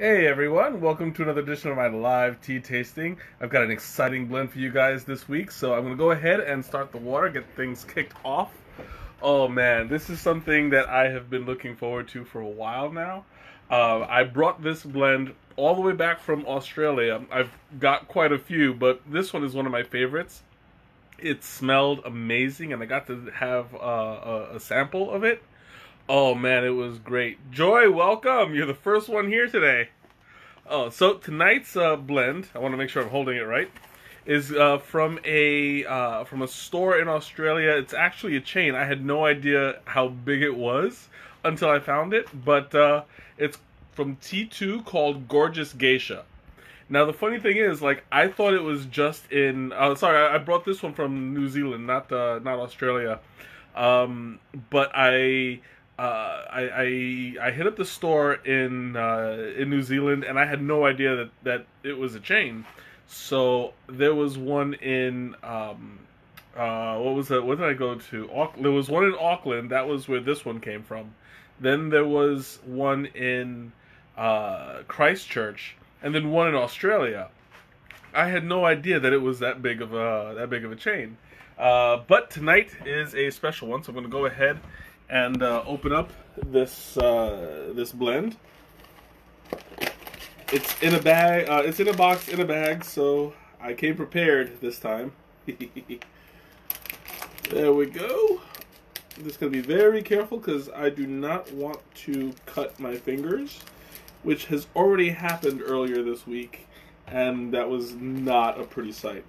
Hey everyone, welcome to another edition of my live tea tasting. I've got an exciting blend for you guys this week, so I'm to go ahead and start the water, get things kicked off. Oh man, this is something that I have been looking forward to for a while now. Uh, I brought this blend all the way back from Australia. I've got quite a few, but this one is one of my favorites. It smelled amazing, and I got to have uh, a, a sample of it Oh man, it was great. Joy, welcome. You're the first one here today. Oh, so tonight's uh, blend, I want to make sure I'm holding it right, is uh, from a uh, from a store in Australia. It's actually a chain. I had no idea how big it was until I found it, but uh, it's from T2 called Gorgeous Geisha. Now the funny thing is, like I thought it was just in. Uh, sorry, I brought this one from New Zealand, not uh, not Australia. Um, but I uh, I, I, hit up the store in uh, in New Zealand and I had no idea that, that it was a chain. So there was one in um, uh, what was that? What did I go to? there was one in Auckland. That was where this one came from. Then there was one in uh, Christchurch, and then one in Australia. I had no idea that it was that big of a that big of a chain. Uh, but tonight is a special one, so I'm going to go ahead and uh, open up this uh, this blend. It's in a bag. Uh, it's in a box in a bag, so I came prepared this time. there we go. I'm just gonna be very careful because I do not want to cut my fingers, which has already happened earlier this week, and that was not a pretty sight.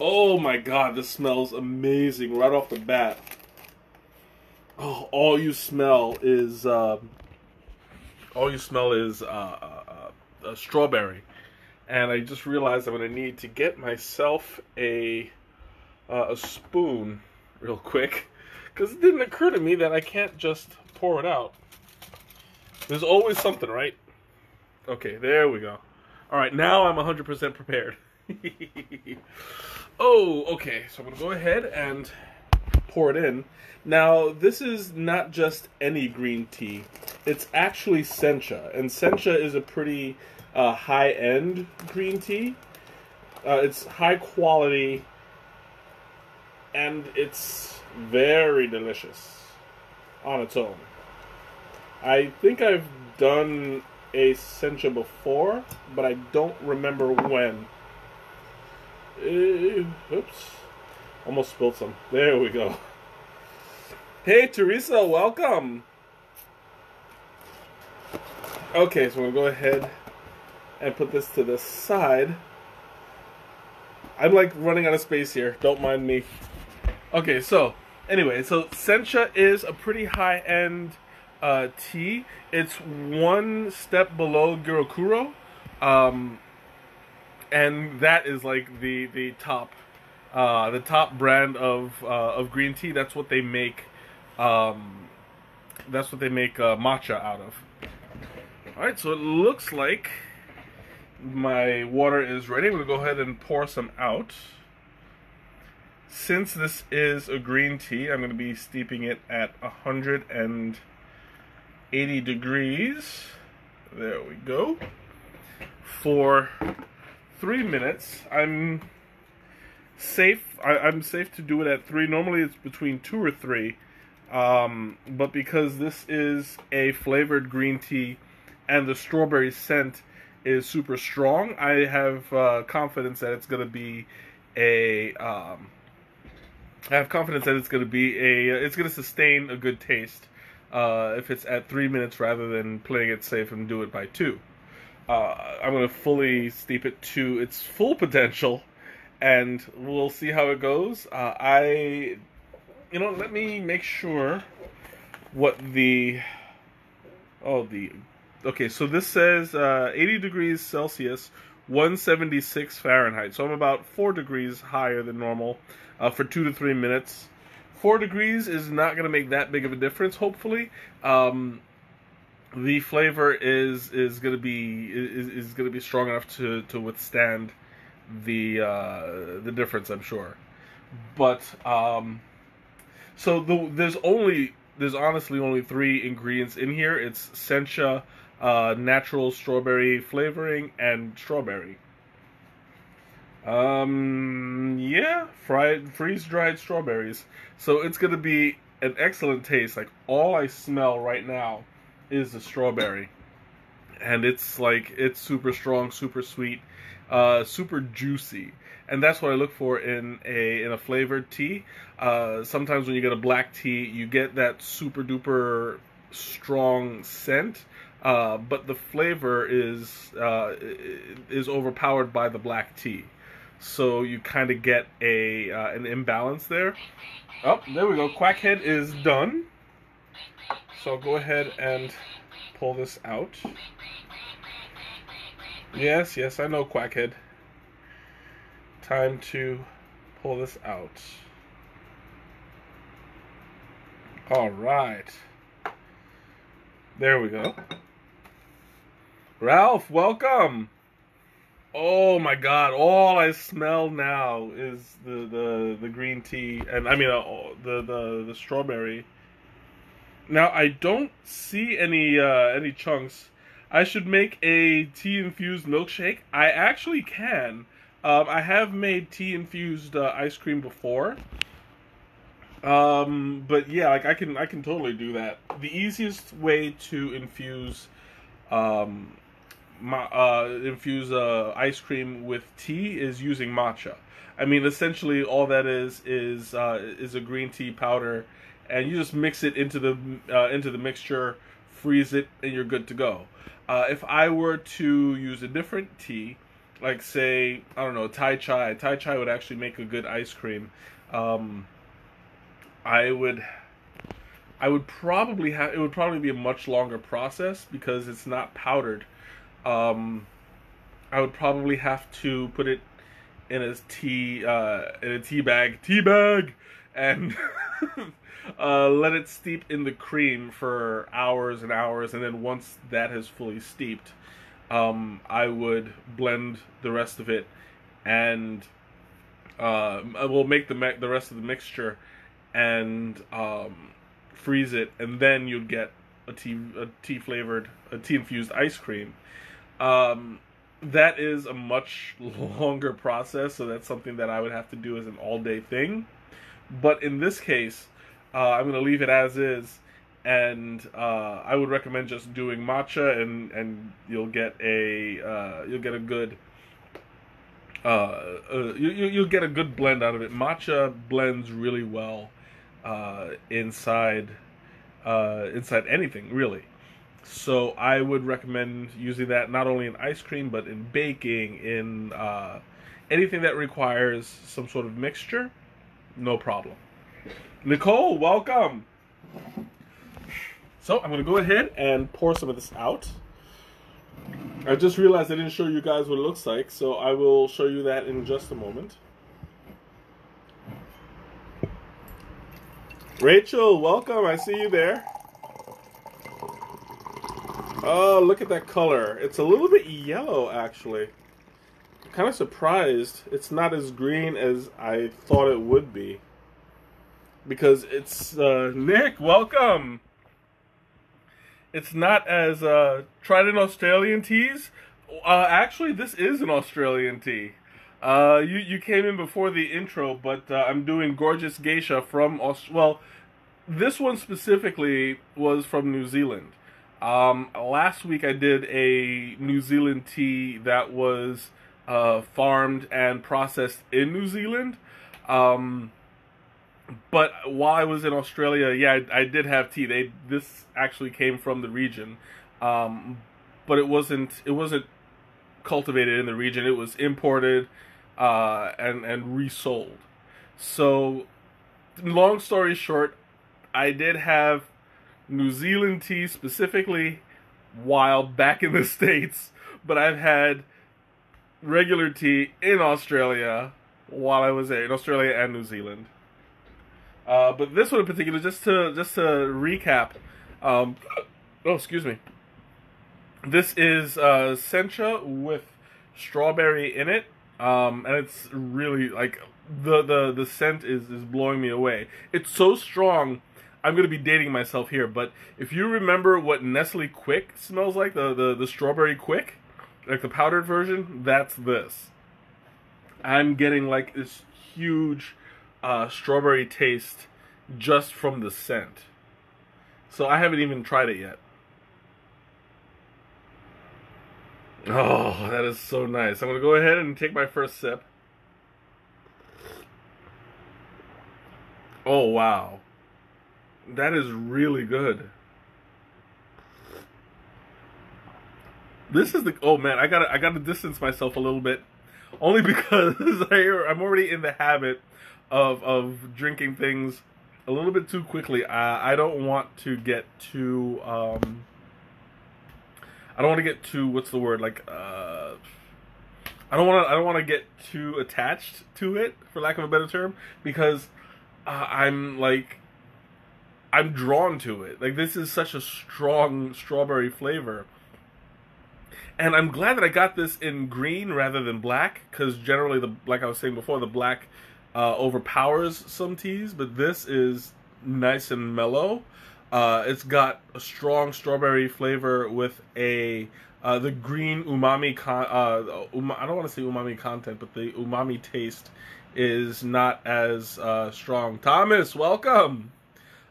Oh my god, this smells amazing right off the bat oh, all you smell is um, all you smell is uh, uh, uh, strawberry, and I just realized I'm gonna need to get myself a uh, a spoon real quick because it didn't occur to me that I can't just pour it out. There's always something, right? Okay, there we go. All right, now I'm 100% prepared. oh, okay. So I'm gonna go ahead and pour it in. Now, this is not just any green tea. It's actually Sencha, and Sencha is a pretty uh, high-end green tea. Uh, it's high quality, and it's very delicious on its own. I think I've done a Sencha before, but I don't remember when. Uh, oops. Almost spilled some. There we go. Hey, Teresa, welcome. Okay, so we'll go ahead and put this to the side. I'm like running out of space here. Don't mind me. Okay, so anyway, so Sencha is a pretty high-end uh, tea. It's one step below Gyokuro, um, and that is like the the top uh, the top brand of uh, of green tea. That's what they make. Um, that's what they make uh, matcha out of. All right, so it looks like my water is ready. Gonna go ahead and pour some out. Since this is a green tea, I'm gonna be steeping it at 180 degrees. There we go. For three minutes. I'm safe. I, am safe to do it at three. Normally it's between two or three. Um, but because this is a flavored green tea and the strawberry scent is super strong, I have uh, confidence that it's going to be a. Um, I have confidence that it's going to be a. It's going to sustain a good taste uh, if it's at three minutes rather than playing it safe and do it by two. Uh, I'm going to fully steep it to its full potential and we'll see how it goes. Uh, I, you know, let me make sure what the, oh, the, okay, so this says uh, 80 degrees Celsius, 176 Fahrenheit. So I'm about 4 degrees higher than normal uh, for 2 to 3 minutes. 4 degrees is not going to make that big of a difference, hopefully. Um, the flavor is is going to be is, is going to be strong enough to to withstand the uh, the difference, I'm sure. But um, so the, there's only there's honestly only three ingredients in here. It's sencha, uh, natural strawberry flavoring and strawberry. Um, yeah, fried, freeze dried strawberries. So it's gonna be an excellent taste. Like all I smell right now is the strawberry, and it's like it's super strong, super sweet, uh, super juicy, and that's what I look for in a in a flavored tea. Uh, sometimes when you get a black tea, you get that super duper strong scent. Uh, but the flavor is uh, is overpowered by the black tea so you kind of get a uh, an imbalance there. Oh, there we go. Quackhead is done. So I'll go ahead and pull this out. Yes, yes, I know Quackhead. Time to pull this out. All right. There we go. Ralph, welcome. Oh my god! All I smell now is the the, the green tea, and I mean uh, the the the strawberry. Now I don't see any uh, any chunks. I should make a tea infused milkshake. I actually can. Um, I have made tea infused uh, ice cream before. Um, but yeah, like I can I can totally do that. The easiest way to infuse um, ma- uh, infuse uh, ice cream with tea is using matcha. I mean, essentially, all that is is uh, is a green tea powder, and you just mix it into the uh, into the mixture, freeze it, and you're good to go. Uh, if I were to use a different tea, like say I don't know Thai chai, Thai chai would actually make a good ice cream. Um, I would. I would probably have it would probably be a much longer process because it's not powdered um, I would probably have to put it in a tea uh, in a tea bag, tea bag, and uh, let it steep in the cream for hours and hours, and then once that has fully steeped, um, I would blend the rest of it, and uh, I will make the me- the rest of the mixture, and um, freeze it, and then you'd get a tea a tea flavored a tea infused ice cream um, that is a much longer process, so that's something that I would have to do as an all day thing. But in this case, uh, I'm going to leave it as is, and uh, I would recommend just doing matcha, and and you'll get a uh, you'll get a good uh, uh, you, you'll get a good blend out of it. Matcha blends really well uh, inside inside anything really. So I would recommend using that not only in ice cream but in baking, in anything that requires some sort of mixture. No problem. Nicole, welcome. So I'm gonna go ahead and pour some of this out. I just realized I didn't show you guys what it looks like, so I will show you that in just a moment. Rachel, welcome. I see you there. Oh, look at that color. It's a little bit yellow, actually. I'm kind of surprised it's not as green as I thought it would be. Because it's, uh, Nick, welcome! It's not as, uh, tried an Australian teas. Uh, actually, this is an Australian tea. Uh, you, you came in before the intro, but, uh, I'm doing Gorgeous Geisha from, Aust- well, this one specifically was from New Zealand. Um, last week I did a New Zealand tea that was uh, farmed and processed in New Zealand. Um, but while I was in Australia, yeah, I, I, did have tea. They this actually came from the region, um, but it wasn't it wasn't cultivated in the region. It was imported uh, and and resold. So, long story short, I did have New Zealand tea specifically while back in the States, but I've had regular tea in Australia while I was there, in Australia and New Zealand. Uh, but this one in particular, just to just to recap, um, oh excuse me, this is uh, sencha with strawberry in it, um, and it's really like the the the scent is is blowing me away. It's so strong I'm gonna be dating myself here, but if you remember what Nestle Quik smells like, the the, the strawberry Quik, like the powdered version, that's this. I'm getting like this huge uh, strawberry taste just from the scent. So I haven't even tried it yet. Oh, that is so nice. I'm going to go ahead and take my first sip. Oh, wow. That is really good. This is the oh man, I gotta I gotta distance myself a little bit, only because I, I'm already in the habit of of drinking things a little bit too quickly. I I don't want to get too um. I don't want to get too what's the word like uh. I don't want to. I don't want to get too attached to it, for lack of a better term, because uh, I'm like I'm drawn to it. Like this is such a strong strawberry flavor. And I'm glad that I got this in green rather than black, because generally the like I was saying before, the black uh, overpowers some teas, but this is nice and mellow. Uh, it's got a strong strawberry flavor with a uh, the green umami con- uh, um- I don't want to say umami content, but the umami taste is not as uh, strong. Thomas, welcome.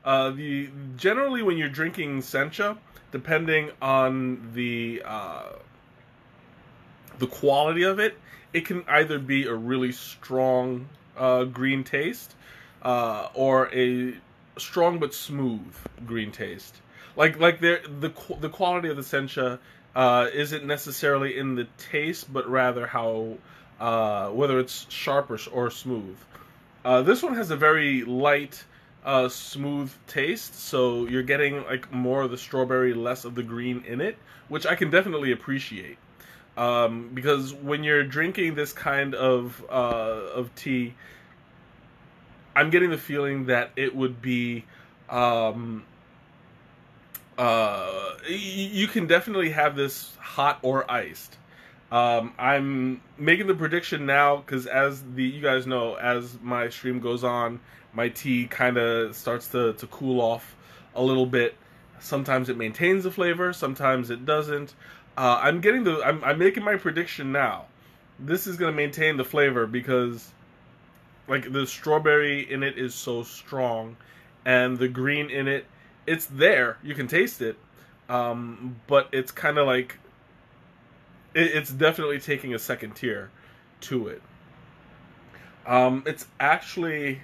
Uh, the generally when you're drinking sencha, depending on the uh, the quality of it, it can either be a really strong uh, green taste uh, or a strong but smooth green taste. Like like the the the quality of the sencha uh, isn't necessarily in the taste, but rather how uh, whether it's sharp or, or smooth. Uh, this one has a very light, uh, smooth taste, so you're getting like more of the strawberry, less of the green in it, which I can definitely appreciate. Um, because when you're drinking this kind of uh, of tea, I'm getting the feeling that it would be. Um, uh, you can definitely have this hot or iced. Um, I'm making the prediction now because as the you guys know, as my stream goes on, my tea kind of starts to, to cool off a little bit. Sometimes it maintains the flavor, sometimes it doesn't. Uh, I'm getting the I'm, I'm making my prediction now. This is gonna maintain the flavor because like the strawberry in it is so strong, and the green in it, it's there. You can taste it, um, but it's kind of like it, it's definitely taking a second tier to it. Um, it's actually,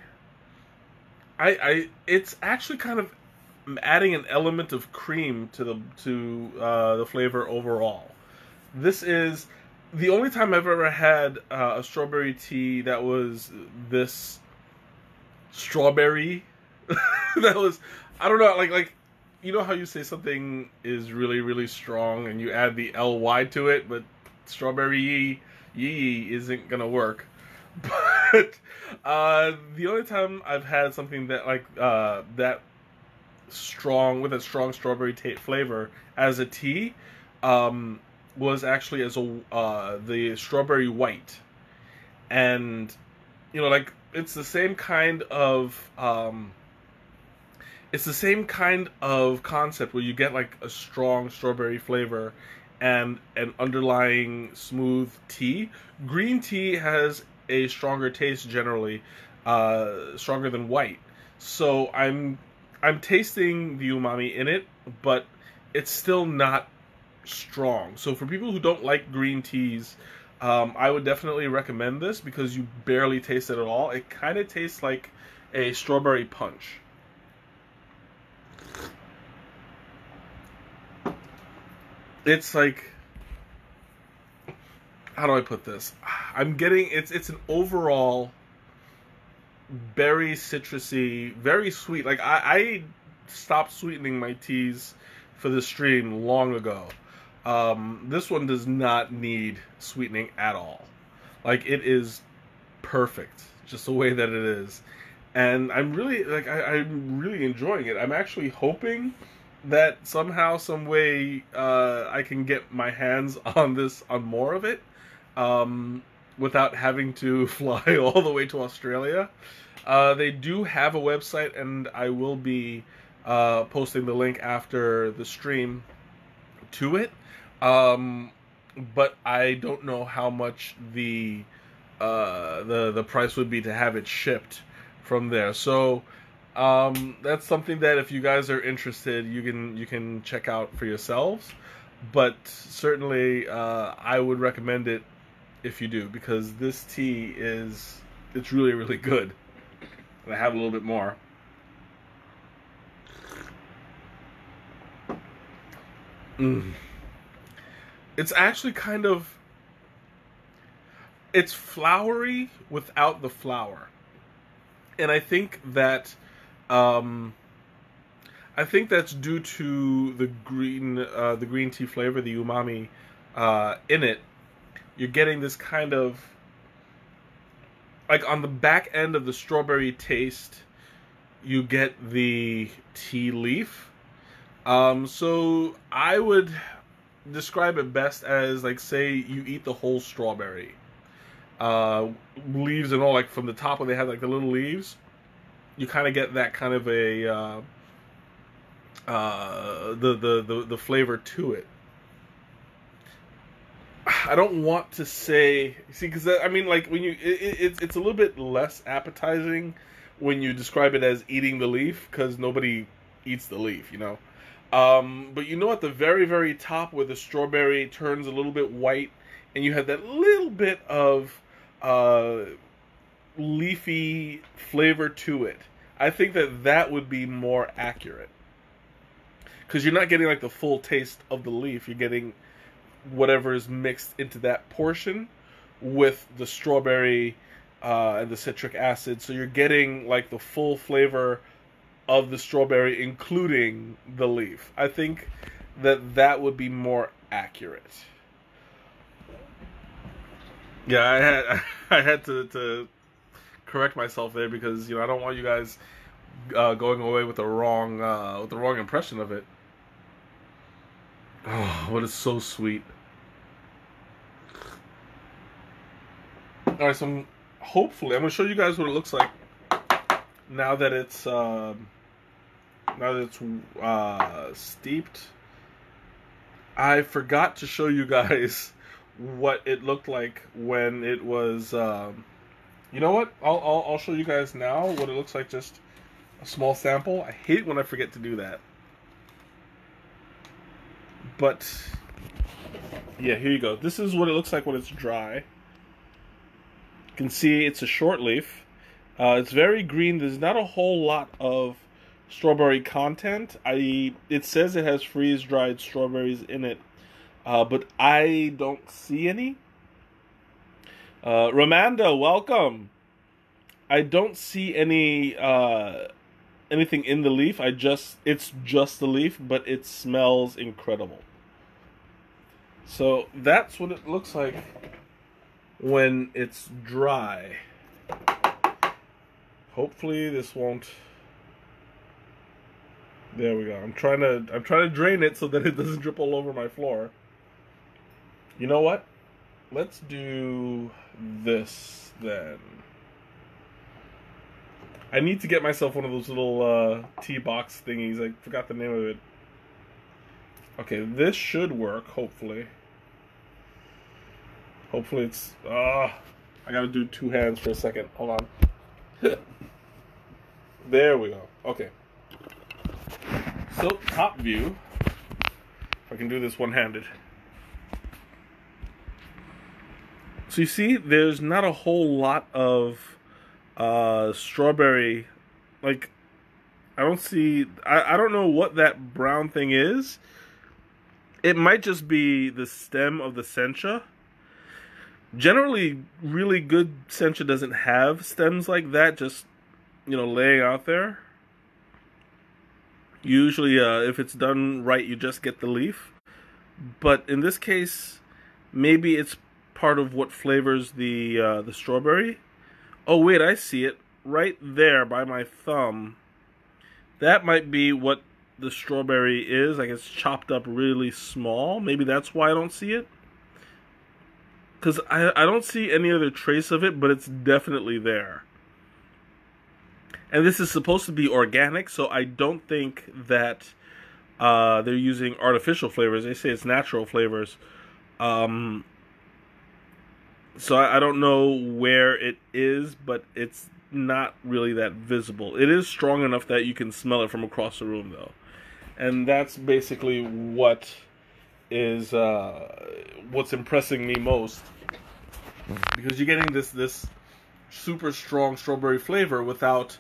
I, I, it's actually kind of adding an element of cream to the to uh, the flavor overall. This is the only time I've ever had uh, a strawberry tea that was this strawberry. that was I don't know like like you know how you say something is really really strong and you add the ly to it, but strawberry yee yee isn't gonna work. But uh, the only time I've had something that like uh, that strong with a strong strawberry t- flavor as a tea um, was actually as a uh, the strawberry white, and you know like it's the same kind of um, it's the same kind of concept where you get like a strong strawberry flavor and an underlying smooth tea. Green tea has a stronger taste generally, uh, stronger than white. So I'm I'm tasting the umami in it, but it's still not strong. So for people who don't like green teas, um, I would definitely recommend this because you barely taste it at all. It kind of tastes like a strawberry punch. It's like how do I put this? I'm getting it's it's an overall berry citrusy, very sweet. Like I, I stopped sweetening my teas for the stream long ago. Um, this one does not need sweetening at all. Like it is perfect, just the way that it is. And I'm really like I, I'm really enjoying it. I'm actually hoping that somehow, some way, uh, I can get my hands on this on more of it. Um, without having to fly all the way to Australia. Uh, they do have a website, and I will be uh, posting the link after the stream to it. Um, but I don't know how much the uh, the the price would be to have it shipped from there. So um, that's something that if you guys are interested, you can you can check out for yourselves. But certainly, uh, I would recommend it if you do because this tea is it's really really good. And I have a little bit more. Mm. It's actually kind of it's flowery without the flower. And I think that um I think that's due to the green uh, the green tea flavor, the umami uh, in it. You're getting this kind of like on the back end of the strawberry taste, you get the tea leaf. Um, so I would describe it best as like say you eat the whole strawberry, uh, leaves and all like from the top where they have like the little leaves. You kind of get that kind of a uh, uh, the, the the the flavor to it. I don't want to say see because I mean like when you it, it, it's a little bit less appetizing when you describe it as eating the leaf because nobody eats the leaf, you know. Um, but you know at the very very top where the strawberry turns a little bit white and you have that little bit of uh, leafy flavor to it. I think that that would be more accurate because you're not getting like the full taste of the leaf. You're getting whatever is mixed into that portion with the strawberry uh, and the citric acid. So you're getting like the full flavor of the strawberry, including the leaf. I think that that would be more accurate. Yeah, I had I had to, to correct myself there because you know I don't want you guys uh, going away with the wrong uh, with the wrong impression of it. Oh, what is so sweet. Alright, so I'm, hopefully I'm gonna show you guys what it looks like now that it's um, now that it's uh, steeped. I forgot to show you guys what it looked like when it was. Um, you know what? I'll, I'll I'll show you guys now what it looks like. Just a small sample. I hate when I forget to do that. But yeah, here you go. This is what it looks like when it's dry. Can see it's a short leaf. Uh, it's very green. There's not a whole lot of strawberry content. I it says it has freeze dried strawberries in it, uh, but I don't see any. Uh, Ramanda, welcome. I don't see any uh, anything in the leaf. I just it's just the leaf, but it smells incredible. So that's what it looks like when it's dry. Hopefully this won't There we go. I'm trying to I'm trying to drain it so that it doesn't drip all over my floor. You know what? Let's do this then. I need to get myself one of those little uh, tea box thingies. I forgot the name of it. Okay, this should work, hopefully. Hopefully it's... Ah, uh, I gotta do two hands for a second. Hold on. there we go. Okay. So, top view. If I can do this one-handed. So you see, there's not a whole lot of uh, strawberry. Like, I don't see. I, I don't know what that brown thing is. It might just be the stem of the sencha. Generally, really good sencha doesn't have stems like that, just, you know, laying out there. Usually, uh, if it's done right, you just get the leaf. But in this case, maybe it's part of what flavors the uh, the strawberry. Oh wait, I see it right there by my thumb. That might be what the strawberry is. Like it's chopped up really small. Maybe that's why I don't see it. Because I I don't see any other trace of it, but it's definitely there. And this is supposed to be organic, so I don't think that uh, they're using artificial flavors. They say it's natural flavors. Um, so I, I don't know where it is, but it's not really that visible. It is strong enough that you can smell it from across the room, though, and that's basically what is uh, what's impressing me most because you're getting this this super strong strawberry flavor without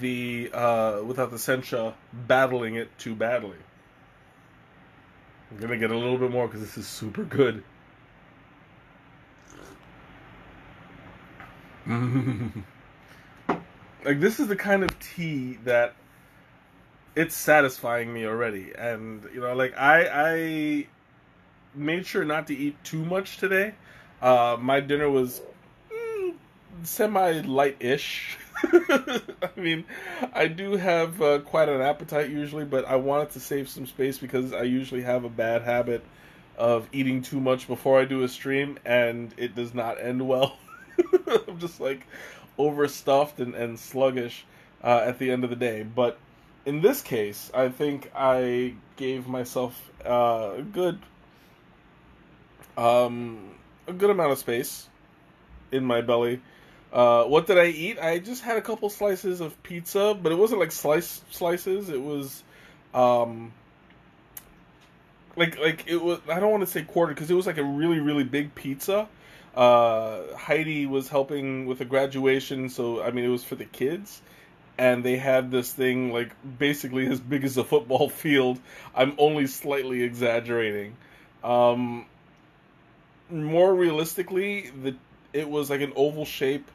the uh, without the sencha battling it too badly. I'm gonna get a little bit more because this is super good. like this is the kind of tea that it's satisfying me already, and you know, like I I made sure not to eat too much today. Uh, my dinner was mm, semi light ish. I mean, I do have uh, quite an appetite usually, but I wanted to save some space because I usually have a bad habit of eating too much before I do a stream, and it does not end well. I'm just like overstuffed and, and sluggish uh, at the end of the day. But in this case, I think I gave myself uh, a good, um, a good amount of space in my belly. Uh, what did I eat? I just had a couple slices of pizza, but it wasn't like slice slices. It was, um, like like it was. I don't want to say quarter because it was like a really really big pizza uh, Heidi was helping with a graduation, so I mean it was for the kids, and they had this thing like basically as big as a football field. I'm only slightly exaggerating. Um, more realistically, the it was like an oval shape,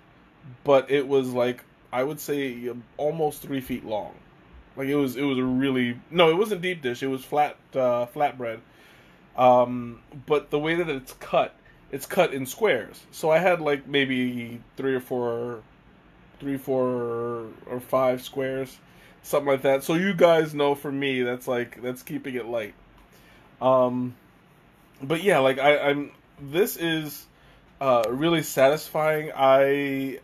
but it was like I would say almost three feet long. Like it was it was a really no, it wasn't deep dish. It was flat uh, flatbread. Um, but the way that it's cut it's cut in squares. So I had like maybe three or four, three, four or five squares, something like that. So you guys know for me, that's like that's keeping it light. Um, but yeah, like I, I'm. This is uh, really satisfying. I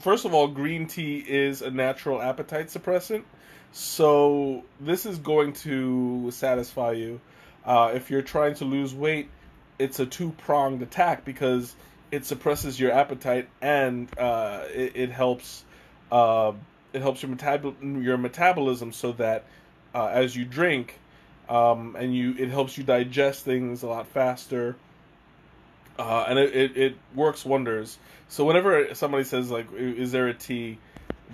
first of all, green tea is a natural appetite suppressant, so this is going to satisfy you. Uh, if you're trying to lose weight it's a two pronged attack because it suppresses your appetite and uh, it, it, helps uh, it helps your metab- your metabolism so that uh, as you drink um, and you it helps you digest things a lot faster uh, and it, it, it, works wonders. So whenever somebody says like, "Is there a tea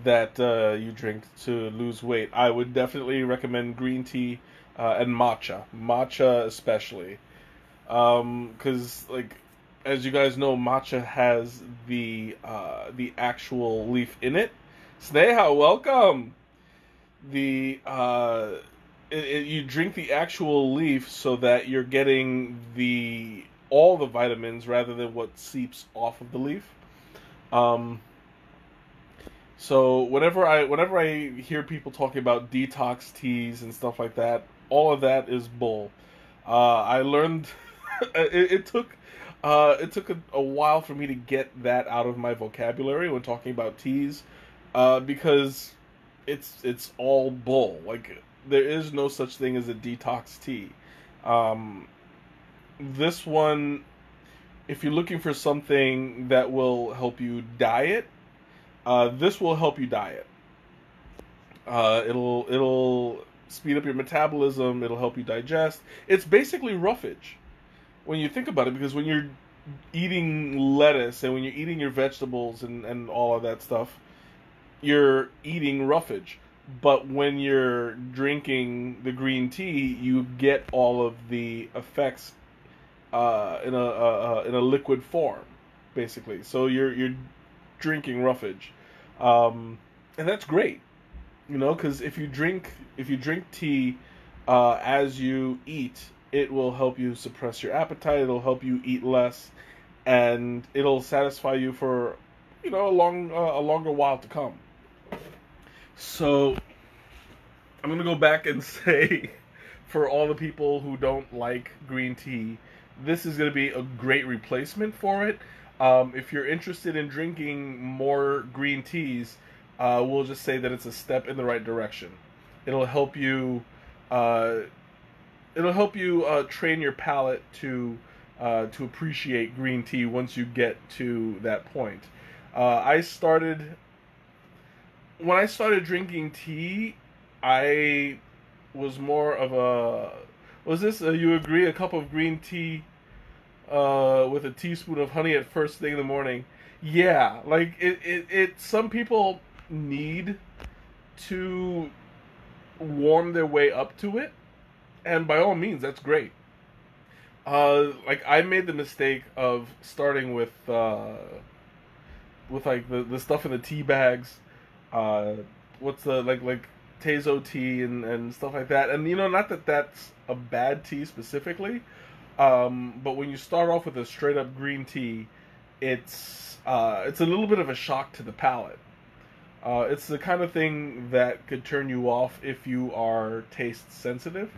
that uh, you drink to lose weight?" I would definitely recommend green tea uh, and matcha, matcha especially because um, like as you guys know, matcha has the uh, the actual leaf in it. Sneha, welcome. The uh, it, it, you drink the actual leaf so that you're getting the all the vitamins rather than what seeps off of the leaf. Um, so whenever I whenever I hear people talking about detox teas and stuff like that, all of that is bull. Uh, I learned it, it, took uh, it took a, a, while for me to get that out of my vocabulary when talking about teas, uh, because it's it's all bull. Like there is no such thing as a detox tea. Um, this one, if you're looking for something that will help you diet, uh, this will help you diet. Uh, it'll it'll speed up your metabolism. It'll help you digest. It's basically roughage when you think about it, because when you're eating lettuce and when you're eating your vegetables and, and all of that stuff, you're eating roughage. But when you're drinking the green tea, you get all of the effects uh, in a uh, in a liquid form, basically. So you're you're drinking roughage, um, and that's great, you know, because if you drink if you drink tea uh, as you eat, it will help you suppress your appetite. It'll help you eat less, and it'll satisfy you for you know a long uh, a longer while to come. So I'm gonna go back and say, for all the people who don't like green tea, this is going to be a great replacement for it. Um, if you're interested in drinking more green teas, uh, we'll just say that it's a step in the right direction. It'll help you. Uh, it'll help you uh, train your palate to uh, to appreciate green tea once you get to that point. Uh, I started when I started drinking tea. I was more of a was this uh, you agree a cup of green tea uh, with a teaspoon of honey at first thing in the morning. Yeah, like it, it, it some people need to warm their way up to it, and by all means, that's great. Uh, like I made the mistake of starting with uh, with like the, the stuff in the tea bags. Uh, what's the like like Tazo tea and, and stuff like that. And you know, not that that's a bad tea specifically, um, but when you start off with a straight up green tea, it's uh, it's a little bit of a shock to the palate. Uh, it's the kind of thing that could turn you off if you are taste sensitive.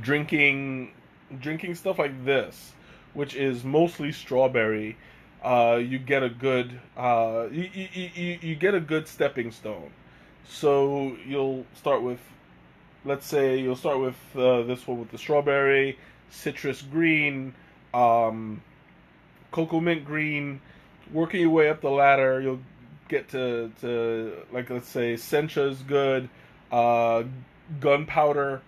Drinking drinking stuff like this, which is mostly strawberry, uh, you get a good uh, you, you, you, you get a good stepping stone. So you'll start with, let's say you'll start with uh, this one with the strawberry, citrus green, um, cocoa mint green. Working your way up the ladder, you'll get to, to like let's say sencha is good, uh, gunpowder.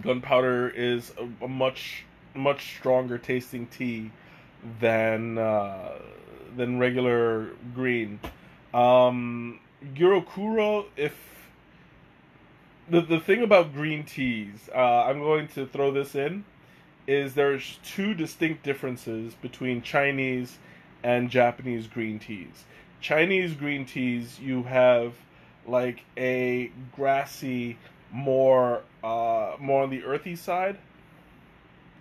Gunpowder is a, a, much much stronger tasting tea than uh, than regular green. Um, Gyokuro, if the the thing about green teas, uh, I'm going to throw this in, is there's two distinct differences between Chinese and Japanese green teas. Chinese green teas, you have like a grassy, more uh, more on the earthy side,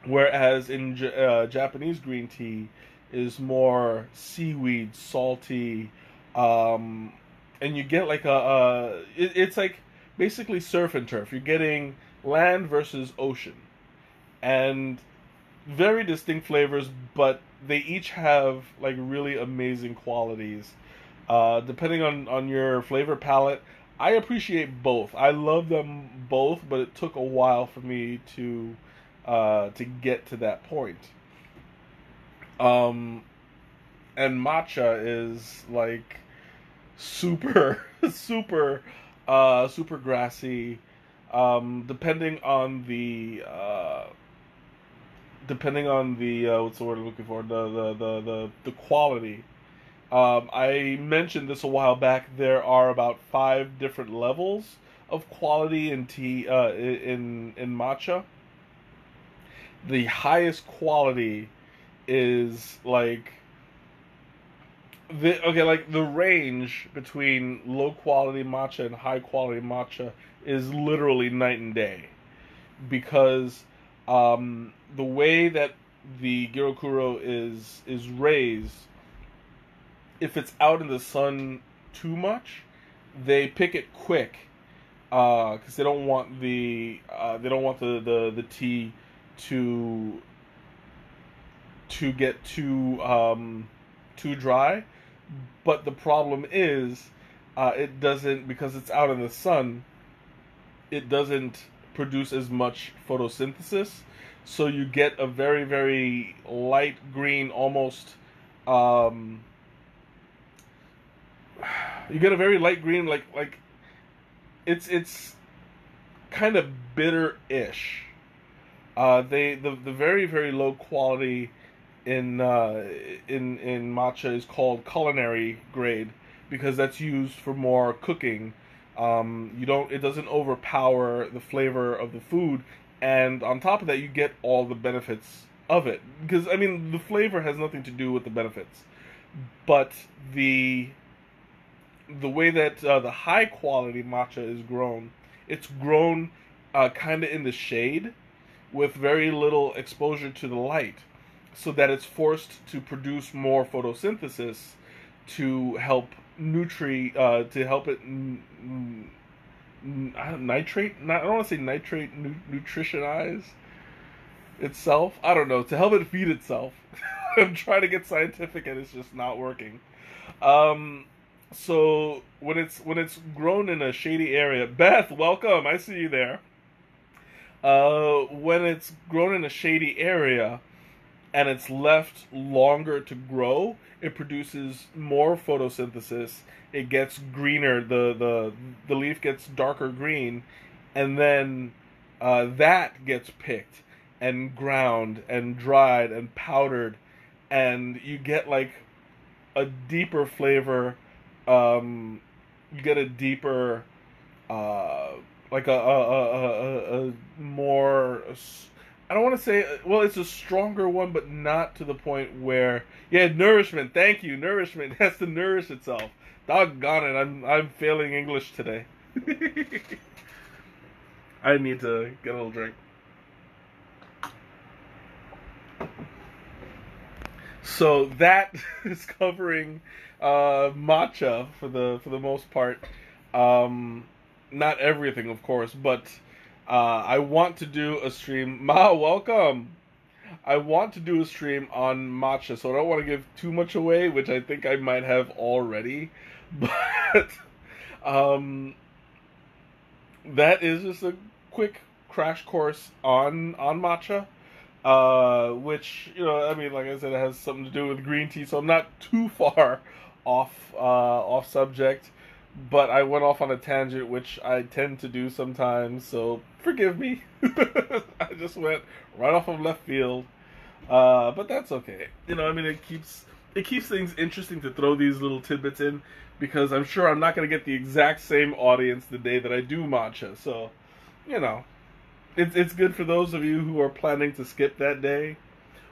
whereas in J- uh, Japanese green tea is more seaweed, salty, um, and you get like a, a it, it's like basically surf and turf. You're getting land versus ocean, and very distinct flavors, but they each have like really amazing qualities. Uh, depending on on your flavor palette, I appreciate both. I love them both, but it took a while for me to uh, to get to that point. Um, and matcha is like super, super, uh, super grassy. Um, depending on the, uh, depending on the uh, what's the word I'm looking for the the the the, the quality. Um, I mentioned this a while back. There are about five different levels of quality in tea uh, in in matcha. The highest quality is like the okay, like the range between low quality matcha and high quality matcha is literally night and day, because um, the way that the Gyokuro is is raised, if it's out in the sun too much, they pick it quick, because uh, they don't want the uh, they don't want the, the, the tea to to get too um, too dry but the problem is, uh, it doesn't because it's out in the sun. It doesn't produce as much photosynthesis, so you get a very very light green, almost. Um, you get a very light green, like like. It's it's kind of bitter-ish. Uh, they the the very very low quality in uh, in in matcha is called culinary grade because that's used for more cooking. Um, you don't it doesn't overpower the flavor of the food, and on top of that, you get all the benefits of it. Because I mean, the flavor has nothing to do with the benefits, but the the way that uh, the high quality matcha is grown, it's grown uh, kind of in the shade with very little exposure to the light so that it's forced to produce more photosynthesis to help nutri uh, to help it n- n- nitrate. I don't want to say nitrate nu- nutritionize. itself. I don't know to help it feed itself. I'm trying to get scientific and it's just not working. Um, so when it's when it's grown in a shady area, Beth, welcome. I see you there. Uh, when it's grown in a shady area and it's left longer to grow, it produces more photosynthesis. It gets greener. the the The leaf gets darker green, and then uh, that gets picked and ground and dried and powdered, and you get like a deeper flavor. Um, you get a deeper, uh, like a a, a, a, a more. I don't want to say well, it's a stronger one, but not to the point where yeah, nourishment. Thank you, nourishment has to nourish itself. Doggone it, I'm I'm failing English today. I need to get a little drink. So that is covering uh, matcha for the for the most part. Um, not everything, of course, but uh, I want to do a stream. Ma, welcome. I want to do a stream on matcha, so I don't want to give too much away, which I think I might have already. But um, that is just a quick crash course on on matcha uh, which you know, I mean, like I said, it has something to do with green tea, so I'm not too far off uh, off subject. But I went off on a tangent, which I tend to do sometimes, so forgive me. I just went right off of left field, uh, but that's okay. You know, I mean, it keeps it keeps things interesting to throw these little tidbits in because I'm sure I'm not going to get the exact same audience the day that I do matcha. So, you know, it's it's good for those of you who are planning to skip that day,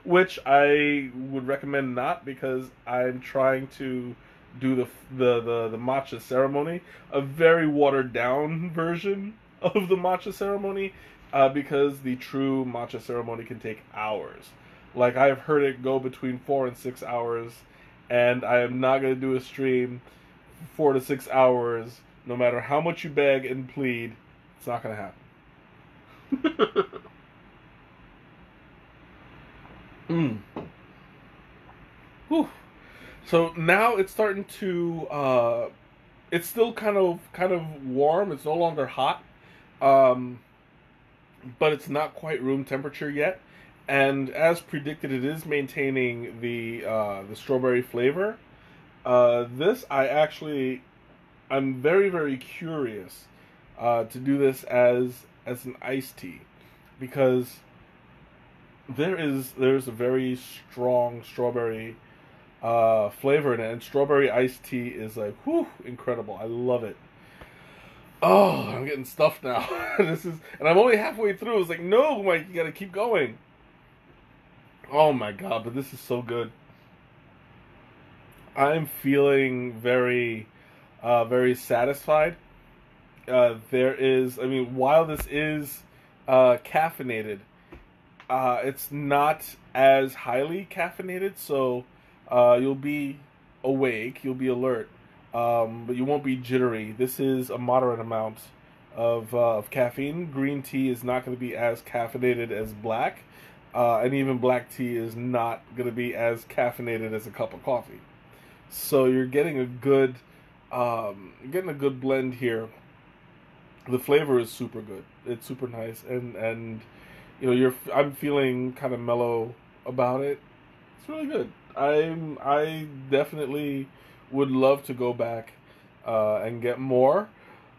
which I would recommend not because I'm trying to do the the the, the matcha ceremony, a very watered down version of the matcha ceremony, uh, because the true matcha ceremony can take hours. Like I've heard it go between four and six hours, and I am not gonna do a stream four to six hours, no matter how much you beg and plead. It's not gonna happen. mm. Whew. So now it's starting to. Uh, it's still kind of kind of warm. It's no longer hot, um, but it's not quite room temperature yet. And as predicted, it is maintaining the uh, the strawberry flavor. Uh, this I actually, I'm very very curious uh, to do this as as an iced tea because there is there's a very strong strawberry uh, flavor in it, and strawberry iced tea is like whew, incredible. I love it. Oh, I'm getting stuffed now. this is, and I'm only halfway through. It's like, no, Mike, you gotta keep going. Oh my god, but this is so good. I'm feeling very, uh, very satisfied uh, there is, I mean, while this is uh, caffeinated, uh, it's not as highly caffeinated, so uh, you'll be awake, you'll be alert, um, but you won't be jittery. This is a moderate amount of, uh, of caffeine. Green tea is not going to be as caffeinated as black, uh, and even black tea is not going to be as caffeinated as a cup of coffee. So you're getting a good, um, getting a good blend here the flavor is super good. It's super nice, and and you know you're I'm feeling kind of mellow about it. It's really good. I'm I definitely would love to go back uh, and get more.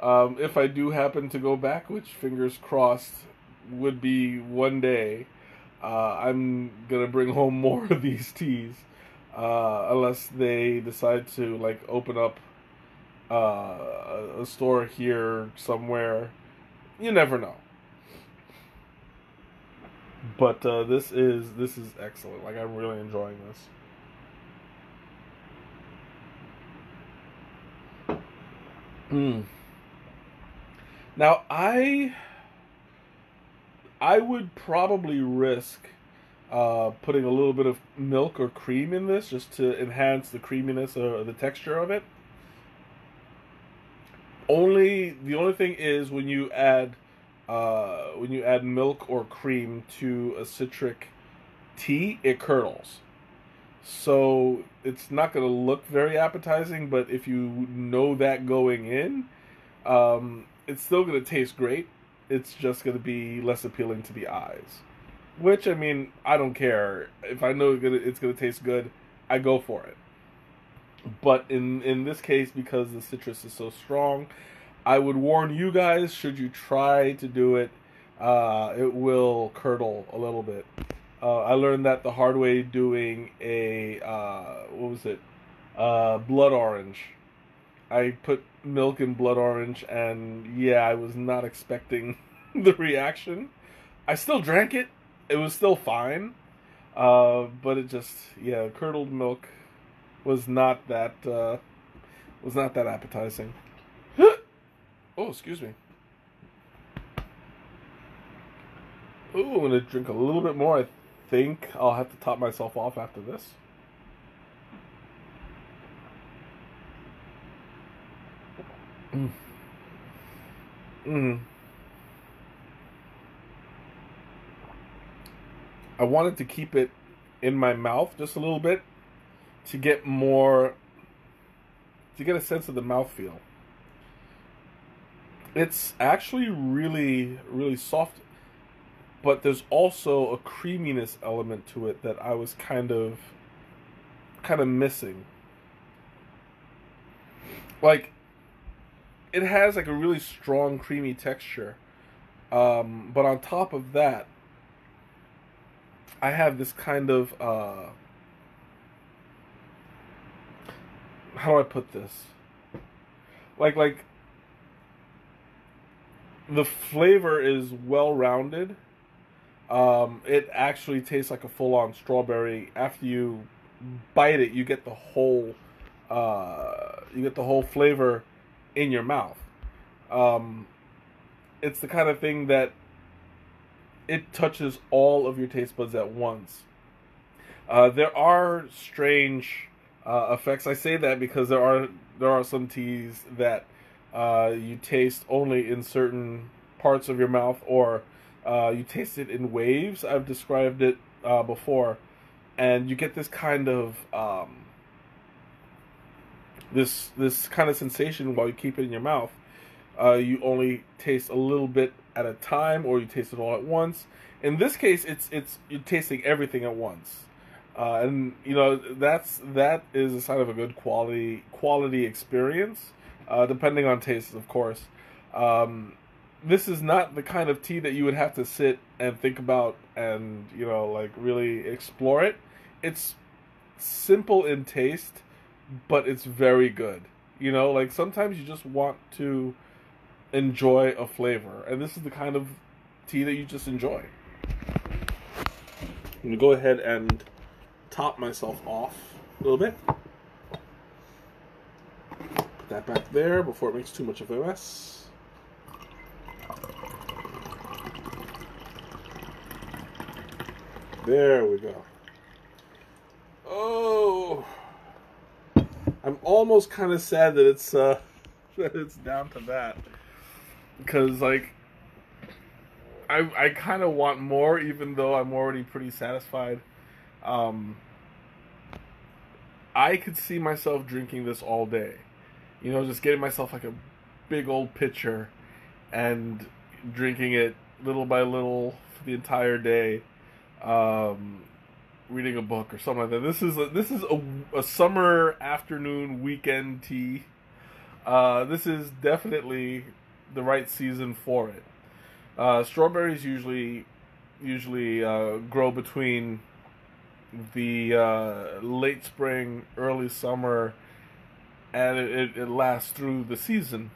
Um, if I do happen to go back, which fingers crossed would be one day, uh, I'm gonna bring home more of these teas, uh, unless they decide to like open up uh, a store here somewhere. You never know. But uh, this is this is excellent. Like I'm really enjoying this. Hmm. Now I I would probably risk uh, putting a little bit of milk or cream in this just to enhance the creaminess or the texture of it only the only thing is when you add uh, when you add milk or cream to a citric tea, it curdles. So it's not going to look very appetizing, but if you know that going in, um, it's still going to taste great. It's just going to be less appealing to the eyes. Which I mean, I don't care if I know it's going to taste good. I go for it. But in in this case, because the citrus is so strong, I would warn you guys: should you try to do it, uh, it will curdle a little bit. Uh, I learned that the hard way doing a uh, what was it, uh, blood orange. I put milk in blood orange, and yeah, I was not expecting the reaction. I still drank it. It was still fine, uh, but it just yeah, curdled milk was not that uh, was not that appetizing. oh, excuse me. Ooh, I'm gonna drink a little bit more. I think I'll have to top myself off after this. Mm. Mm. I wanted to keep it in my mouth just a little bit to get more to get a sense of the mouthfeel. It's actually really, really soft, but there's also a creaminess element to it that I was kind of kind of missing. Like it has like a really strong creamy texture. Um, but on top of that, I have this kind of uh, how do I put this? Like like the flavor is well rounded. Um, it actually tastes like a full on strawberry. After you bite it, you get the whole uh, you get the whole flavor in your mouth. Um, it's the kind of thing that it touches all of your taste buds at once. Uh, there are strange uh, effects. I say that because there are there are some teas that uh, you taste only in certain parts of your mouth, or uh, you taste it in waves. I've described it uh, before, and you get this kind of um, this this kind of sensation while you keep it in your mouth. Uh, you only taste a little bit at a time, or you taste it all at once. In this case, it's it's you're tasting everything at once. Uh, and you know that's that is a sign of a good quality quality experience, uh, depending on taste, of course. Um, this is not the kind of tea that you would have to sit and think about and you know like really explore it. It's simple in taste, but it's very good. You know, like sometimes you just want to enjoy a flavor, and this is the kind of tea that you just enjoy. I'm gonna go ahead and top myself off a little bit. Put that back there before it makes too much of a mess. There we go. Oh, I'm almost kind of sad that it's uh, that it's down to that because like I I kind of want more, even though I'm already pretty satisfied. Um, I could see myself drinking this all day. You know, just getting myself like a big old pitcher and drinking it little by little for the entire day. Um, reading a book or something like that. This is a, this is a, a summer afternoon weekend tea. Uh, this is definitely the right season for it. Uh, strawberries usually usually uh, grow between the uh, late spring, early summer, and it, it, lasts through the season.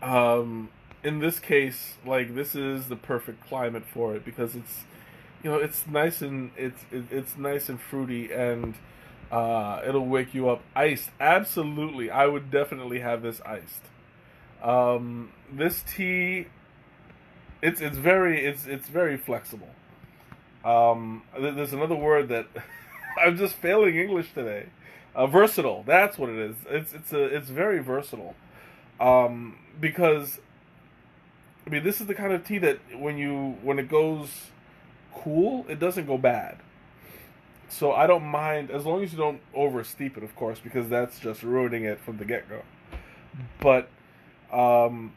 Um, in this case, like this is the perfect climate for it because it's, you know, it's nice and it's it's nice and fruity and uh, it'll wake you up. Iced, absolutely. I would definitely have this iced. Um, this tea, it's it's very it's it's very flexible. Um, there's another word that I'm just failing English today. Uh, versatile. That's what it is. It's it's a it's very versatile. Um, because I mean, this is the kind of tea that when you when it goes cool, it doesn't go bad. So I don't mind as long as you don't over steep it, of course, because that's just ruining it from the get go. But um,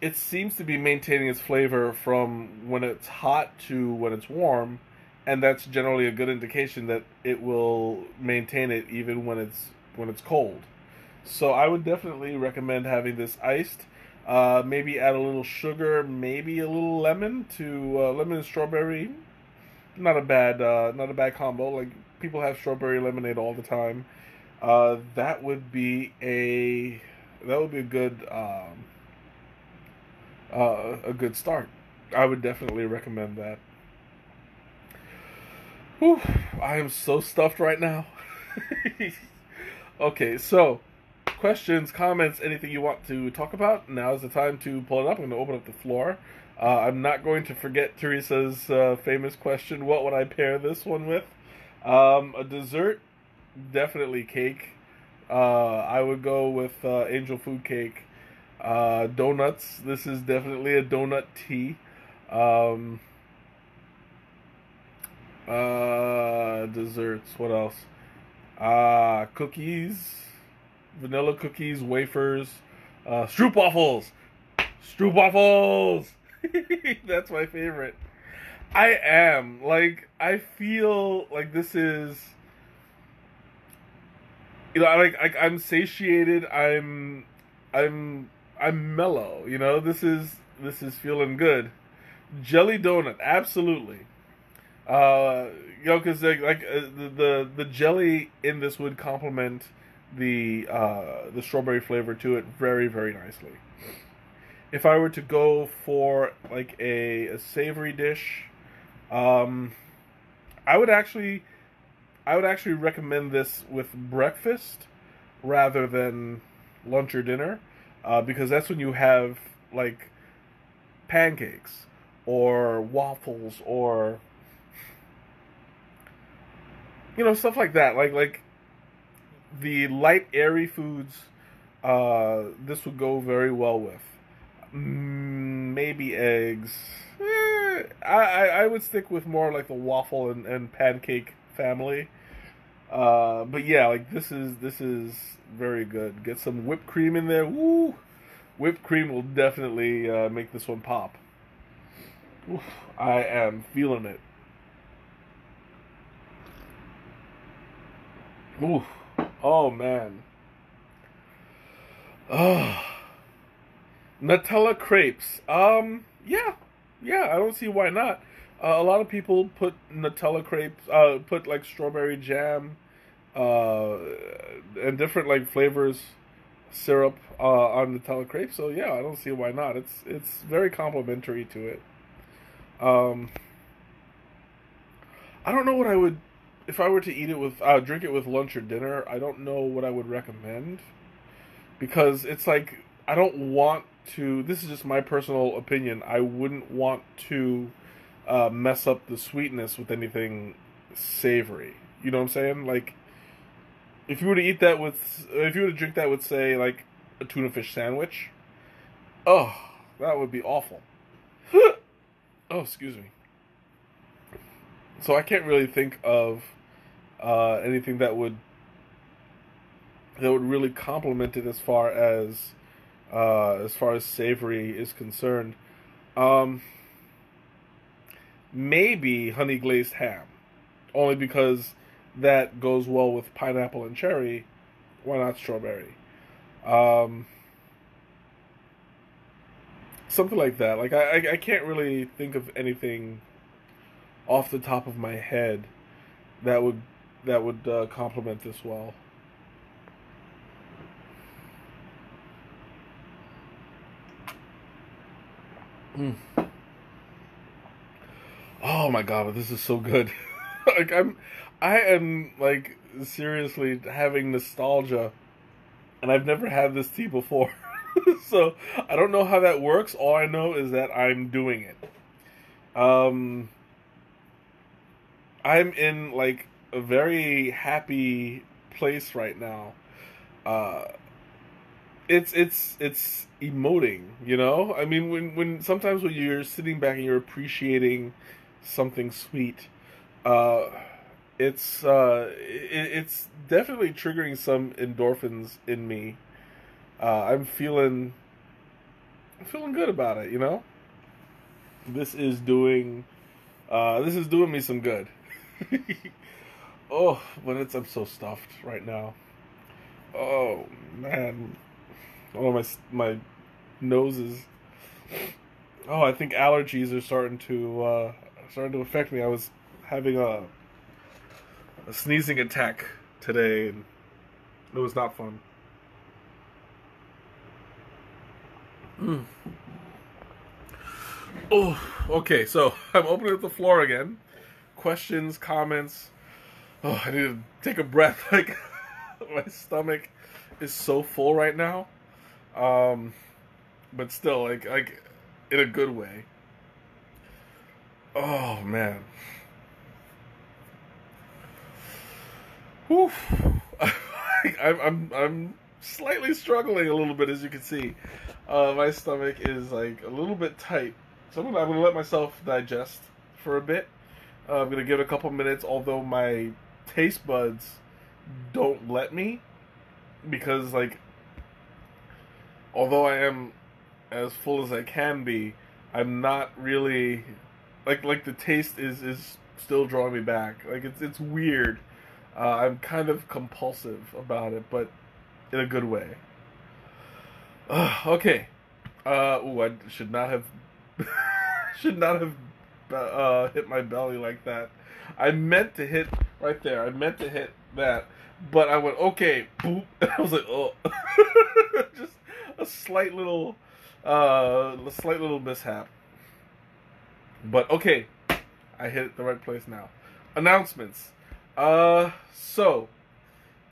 it seems to be maintaining its flavor from when it's hot to when it's warm, and that's generally a good indication that it will maintain it even when it's when it's cold. So I would definitely recommend having this iced. Uh, maybe add a little sugar, maybe a little lemon to uh, lemon and strawberry. Not a bad, uh, not a bad combo. Like people have strawberry lemonade all the time. Uh, that would be a that would be a good um, uh, a good start. I would definitely recommend that. Whew, I am so stuffed right now. okay, so questions, comments, anything you want to talk about, now is the time to pull it up. I'm going to open up the floor. Uh, I'm not going to forget Teresa's uh, famous question what would I pair this one with? Um, a dessert, definitely cake. Uh, I would go with uh, angel food cake. Uh, donuts, this is definitely a donut tea. Um, uh, desserts, what else? Cookies vanilla cookies, wafers, uh, stroopwafels. Stroopwafels. That's my favorite. I am like I feel like this is you know, like I, I'm satiated. I'm I'm I'm mellow. You know, this is this is feeling good. Jelly donut, absolutely. Uh, you know, because like, like uh, the, the the jelly in this would complement the uh, the strawberry flavor to it very very nicely. If I were to go for like a, a savory dish, um, I would actually I would actually recommend this with breakfast rather than lunch or dinner, uh, because that's when you have like pancakes or waffles or you know stuff like that. Like like the light, airy foods, uh, this would go very well with. Mm, maybe eggs. Eh, I, I would stick with more like the waffle and, and pancake family. Uh, but yeah, like this is this is very good. Get some whipped cream in there. Woo! Whipped cream will definitely uh, make this one pop. Oof, I am feeling it. Oof. Oh man. Oh. Nutella crepes. Um, yeah, yeah. I don't see why not. Uh, a lot of people put Nutella crepes, uh, put like strawberry jam, uh, and different like flavors, syrup uh, on Nutella crepes. So yeah, I don't see why not. It's it's very complimentary to it. Um, I don't know what I would if I were to eat it with, uh, drink it with lunch or dinner, I don't know what I would recommend because it's like I don't want to. This is just my personal opinion. I wouldn't want to uh, mess up the sweetness with anything savory. You know what I'm saying? Like, if you were to eat that with, if you were to drink that with, say, like a tuna fish sandwich, oh, that would be awful. oh, excuse me. So I can't really think of uh, anything that would that would really complement it as far as uh, as far as savory is concerned. Um, maybe honey glazed ham, only because that goes well with pineapple and cherry. Why not strawberry? Um, something like that. Like I, I, I can't really think of anything off the top of my head that would that would uh, complement this well. Mm. Oh my god, this is so good. like I'm I am like seriously having nostalgia and I've never had this tea before. so I don't know how that works. All I know is that I'm doing it. Um I'm in like a very happy place right now. Uh, it's it's it's emoting, you know. I mean, when when sometimes when you're sitting back and you're appreciating something sweet, uh, it's uh, it, it's definitely triggering some endorphins in me. Uh, I'm feeling, I'm feeling good about it, you know. This is doing, uh, this is doing me some good. oh, but it's I'm so stuffed right now. Oh man, oh my my nose is. Oh, I think allergies are starting to uh, starting to affect me. I was having a a sneezing attack today, and it was not fun. Mm. Oh, okay. So I'm opening up the floor again. Questions, comments. Oh, I need to take a breath. Like my stomach is so full right now. Um, but still, like like in a good way. Oh man. Whew. I'm I'm I'm slightly struggling a little bit, as you can see. Uh, my stomach is like a little bit tight, so I'm gonna, I'm gonna let myself digest for a bit. Uh, I'm gonna give it a couple minutes, although my taste buds don't let me, because like, although I am as full as I can be, I'm not really like like the taste is is still drawing me back. Like it's it's weird. Uh, I'm kind of compulsive about it, but in a good way. Uh, okay. Uh, ooh, I should not have should not have uh, hit my belly like that. I meant to hit right there. I meant to hit that, but I went okay. Boop. I was like, oh, just a slight little, uh, a slight little mishap. But okay, I hit the right place now. Announcements. Uh, so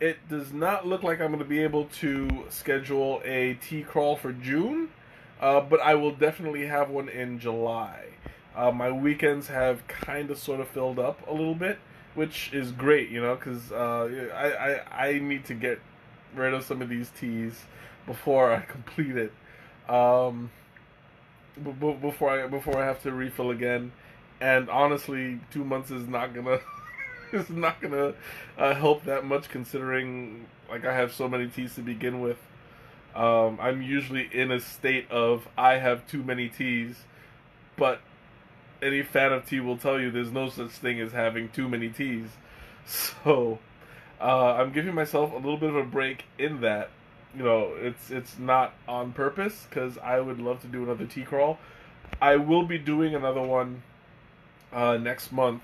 it does not look like I'm going to be able to schedule a tea crawl for June, uh, but I will definitely have one in July. Uh, my weekends have kind of sort of filled up a little bit, which is great, you know, because uh, I, I I need to get rid of some of these teas before I complete it. Um, b- b- before I before I have to refill again, and honestly, two months is not gonna is not gonna uh, help that much considering like I have so many teas to begin with. Um, I'm usually in a state of I have too many teas, but any fan of tea will tell you there's no such thing as having too many teas. So uh, I'm giving myself a little bit of a break in that. You know, it's it's not on purpose because I would love to do another tea crawl. I will be doing another one uh, next month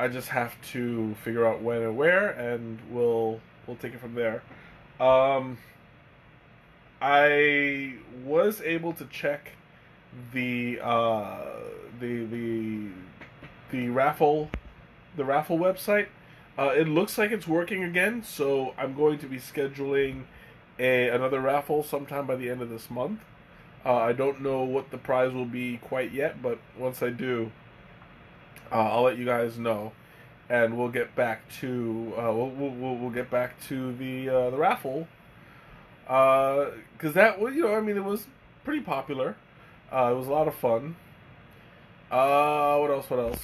I just have to figure out when and where, and we'll we'll take it from there. Um, I was able to check the uh, the the the raffle the raffle website. Uh, it looks like it's working again, so I'm going to be scheduling a another raffle sometime by the end of this month. Uh, I don't know what the prize will be quite yet, but once I do, uh, I'll let you guys know, and we'll get back to uh, we'll, we'll we'll get back to the uh, the raffle because uh, that was you know I mean it was pretty popular. It was a lot of fun. Uh, what else? What else?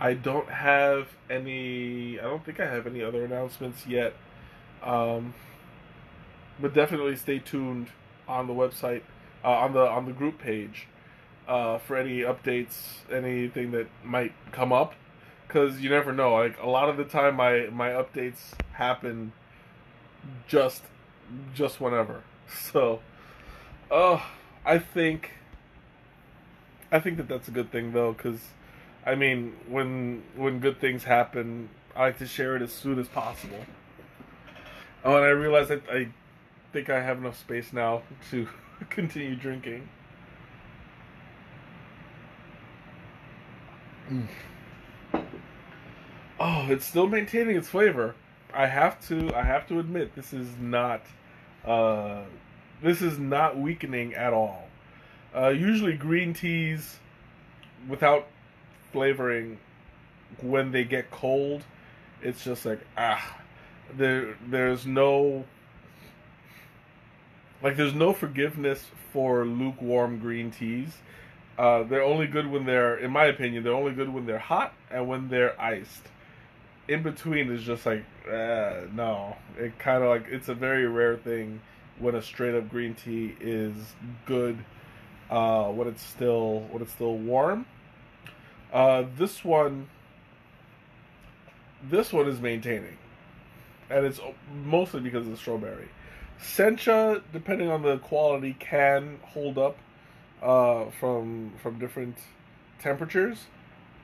I don't have any. I don't think I have any other announcements yet. Um, but definitely stay tuned on the website, uh, on the on the group page uh, for any updates, anything that might come up, because you never know. Like a lot of the time, my my updates happen just just whenever. So, oh, uh, I think I think that that's a good thing though, because I mean, when when good things happen, I like to share it as soon as possible. Oh, and I realize that I think I have enough space now to continue drinking. Mm. Oh, it's still maintaining its flavor. I have to I have to admit this is not uh, this is not weakening at all. Uh, usually green teas without flavoring when they get cold, it's just like ah. there there's no like there's no forgiveness for lukewarm green teas. Uh, they're only good when they're, in my opinion, they're only good when they're hot and when they're iced. In between is just like, uh, no. It kind of like it's a very rare thing when a straight up green tea is good uh, when it's still when it's still warm. Uh, this one, this one is maintaining, and it's mostly because of the strawberry. Sencha, depending on the quality, can hold up uh, from from different temperatures.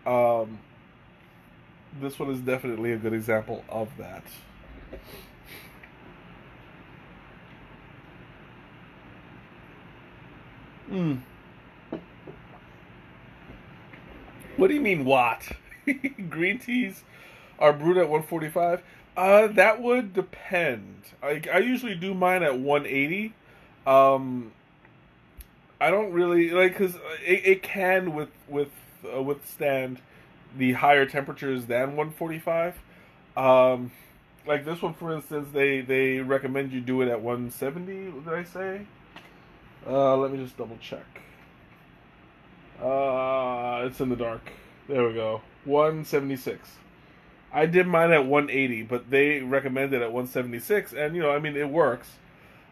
Um, this one is definitely a good example of that. Hmm. What do you mean, what? Green teas are brewed at 145. Uh, that would depend. I, I usually do mine at 180. Um, I don't really like because it, it can with with uh, withstand the higher temperatures than 145. Um, like this one, for instance, they they recommend you do it at 170. Did I say? Uh, let me just double check. Uh, it's in the dark. There we go. 176. I did mine at 180, but they recommended it at 176, and you know, I mean, it works.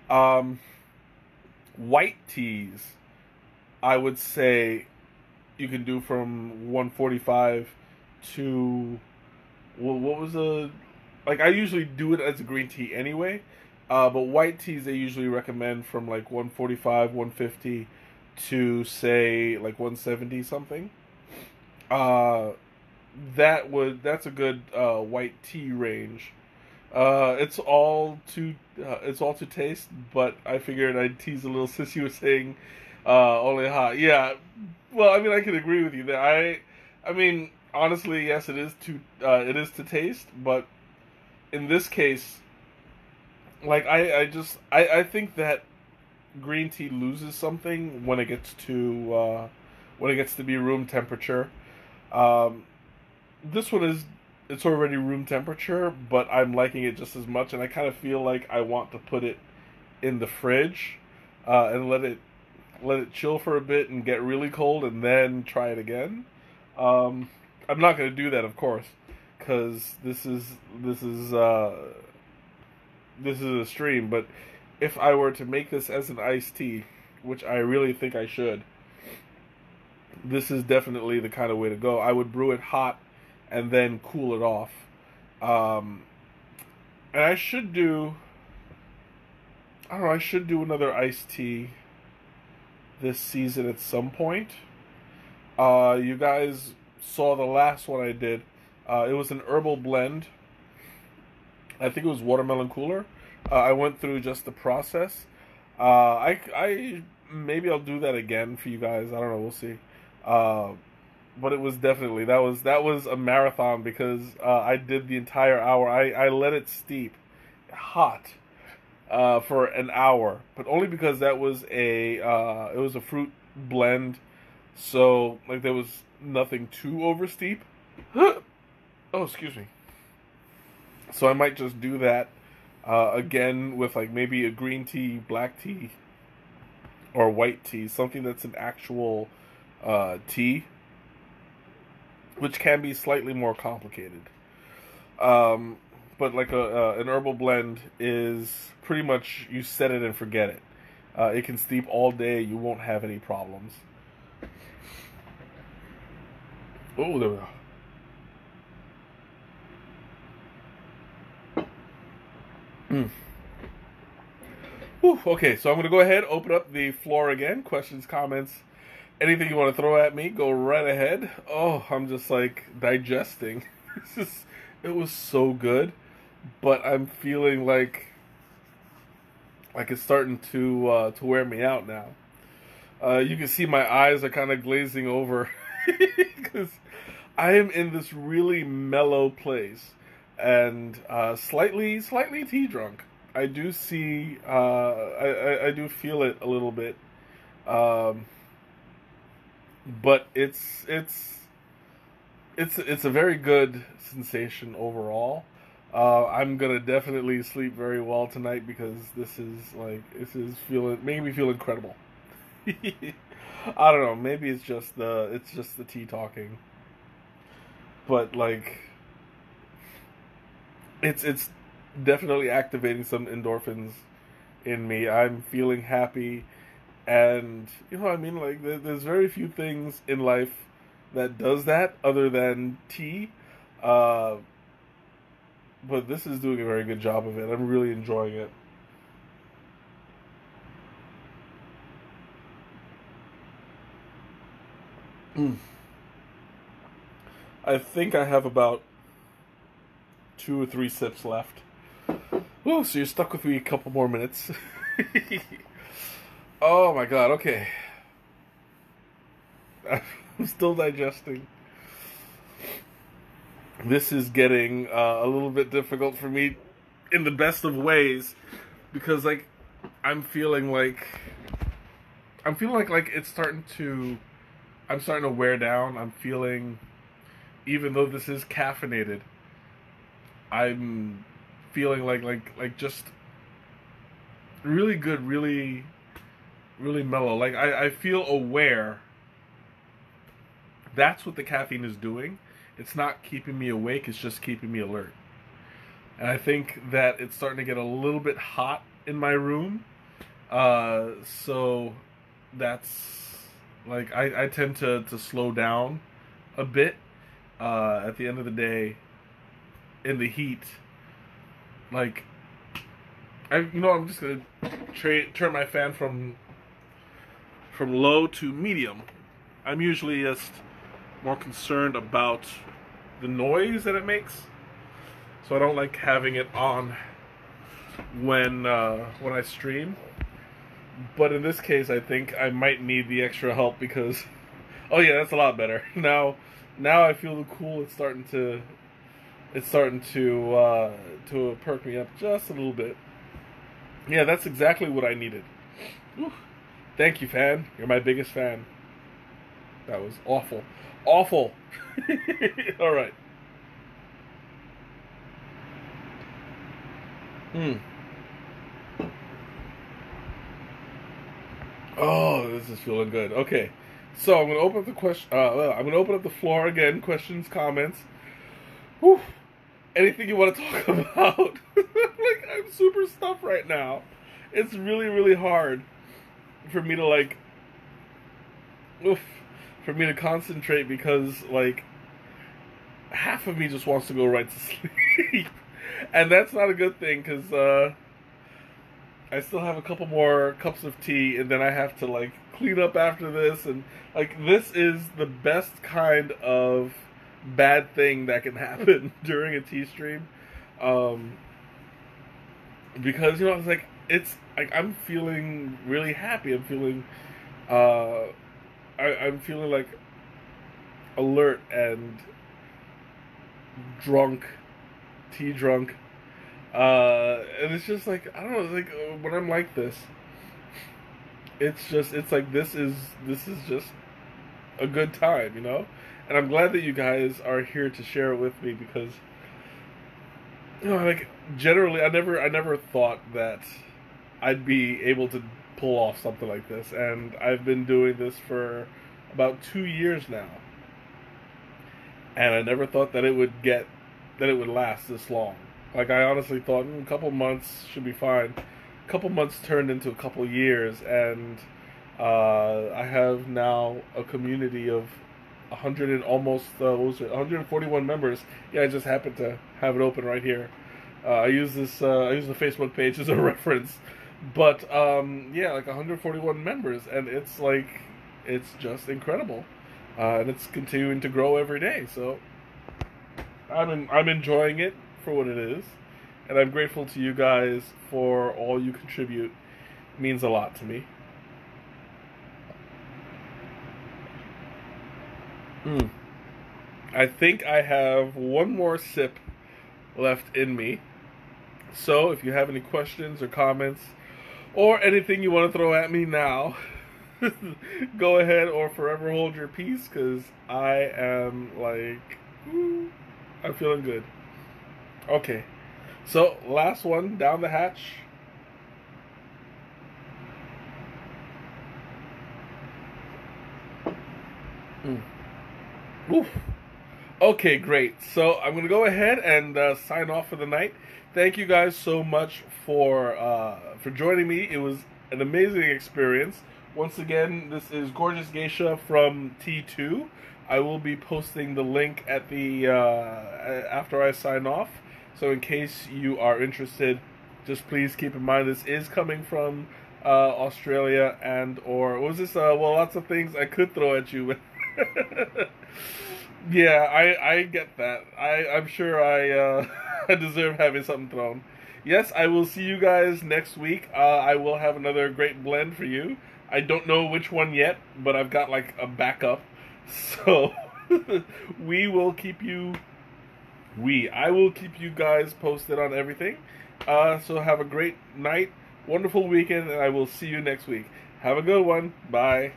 Um, white teas, I would say, you can do from 145 to well, what was the like? I usually do it as a green tea anyway, uh, but white teas they usually recommend from like 145, 150 to say like 170 something. Uh, that would that's a good uh, white tea range. Uh, it's all to uh, it's all to taste, but I figured I'd tease a little since you were saying uh, only hot. Yeah, well, I mean, I can agree with you there. I, I mean, honestly, yes, it is to uh, it is to taste, but in this case, like I, I just I, I think that green tea loses something when it gets to uh, when it gets to be room temperature. Um, this one is it's already room temperature, but I'm liking it just as much, and I kind of feel like I want to put it in the fridge uh, and let it let it chill for a bit and get really cold, and then try it again. Um, I'm not going to do that, of course, because this is this is uh, this is a stream. But if I were to make this as an iced tea, which I really think I should, this is definitely the kind of way to go. I would brew it hot and then cool it off. Um, and I should do. I don't know. I should do another iced tea this season at some point. Uh, you guys saw the last one I did. Uh, it was an herbal blend. I think it was watermelon cooler. Uh, I went through just the process. Uh, I, I maybe I'll do that again for you guys. I don't know. We'll see. Uh, but it was definitely that was that was a marathon because uh, I did the entire hour. I, I let it steep, hot, uh, for an hour, but only because that was a uh, it was a fruit blend, so like there was nothing too over steep. oh, excuse me. So I might just do that uh, again with like maybe a green tea, black tea, or white tea, something that's an actual uh, tea which can be slightly more complicated. Um, but like a uh, an herbal blend is pretty much you set it and forget it. Uh, it can steep all day. You won't have any problems. Oh, there we go. Mm. Whew, okay, so I'm going to go ahead, open up the floor again. Questions, comments, anything you want to throw at me, go right ahead. Oh, I'm just like digesting. This is, it was so good, but I'm feeling like like it's starting to uh, to wear me out now. Uh, you can see my eyes are kind of glazing over because I am in this really mellow place and uh, slightly slightly tea drunk. I do see uh, I, I, I do feel it a little bit. Um, but it's it's it's it's a very good sensation overall. Uh, I'm gonna definitely sleep very well tonight because this is like this is feeling making me feel incredible. I don't know. Maybe it's just the it's just the tea talking, but like it's it's definitely activating some endorphins in me. I'm feeling happy, and you know what I mean. Like there's very few things in life that does that other than tea. Uh, but this is doing a very good job of it. I'm really enjoying it. Mm. I think I have about two or three sips left. Oh, so you're stuck with me a couple more minutes. oh my god, okay. I'm still digesting this is getting uh, a little bit difficult for me in the best of ways because like I'm feeling like I'm feeling like like it's starting to I'm starting to wear down. I'm feeling even though this is caffeinated I'm feeling like like like just really good, really really mellow. Like I, I feel aware that's what the caffeine is doing it's not keeping me awake, it's just keeping me alert. And I think that it's starting to get a little bit hot in my room. Uh, so that's like I, I tend to, to slow down a bit uh, at the end of the day in the heat. Like I you know I'm just gonna tra- turn my fan from from low to medium. I'm usually just more concerned about the noise that it makes. So I don't like having it on when uh, when I stream. But in this case, I think I might need the extra help because, oh yeah, that's a lot better now. Now I feel the cool. It's starting to, it's starting to uh, to perk me up just a little bit. Yeah, that's exactly what I needed. Whew. Thank you, fan. You're my biggest fan. That was awful. Awful. All right. Hmm. Oh, this is feeling good. Okay, so I'm gonna open up the question. Uh, I'm gonna open up the floor again. Questions, comments. Whew. Anything you want to talk about? like I'm super stuffed right now. It's really, really hard for me to like. Oof for me to concentrate because like half of me just wants to go right to sleep, and that's not a good thing because uh, I still have a couple more cups of tea, and then I have to like clean up after this, and like this is the best kind of bad thing that can happen during a tea stream, um, because you know it's like it's like I'm feeling really happy. I'm feeling. Uh, I, I'm feeling like alert and drunk, tea drunk. Uh, and it's just like I don't know, like uh, when I'm like this, it's just it's like this is this is just a good time, you know. And I'm glad that you guys are here to share it with me because you know, like generally, I never I never thought that I'd be able to pull off something like this. And I've been doing this for about two years now. And I never thought that it would get, that it would last this long. Like, I honestly thought mm, a couple months should be fine. A couple months turned into a couple years, and uh, I have now a community of 100 and almost, uh, what was it, 141 members. Yeah, I just happened to have it open right here. Uh, I use this, uh, I use the Facebook page as a reference but um, yeah, like 141 members, and it's like it's just incredible, uh, and it's continuing to grow every day. So I'm in, I'm enjoying it for what it is, and I'm grateful to you guys for all you contribute. It means a lot to me. Hmm. I think I have one more sip left in me. So if you have any questions or comments, or anything you want to throw at me now, go ahead or forever hold your peace because I am like, I'm feeling good. Okay. So, last one down the hatch. Mm. Okay, great. So I'm gonna go ahead and uh, sign off for the night. Thank you guys so much for uh, for joining me. It was an amazing experience. Once again, this is Gorgeous Geisha from T2. I will be posting the link at the uh, after I sign off. So in case you are interested, just please keep in mind this is coming from uh, Australia and or was this uh, well lots of things I could throw at you. yeah, I I get that. I I'm sure I uh, I deserve having something thrown. Yes, I will see you guys next week. Uh, I will have another great blend for you. I don't know which one yet, but I've got like a backup. So we will keep you we I will keep you guys posted on everything. Uh, so have a great night, wonderful weekend, and I will see you next week. Have a good one. Bye.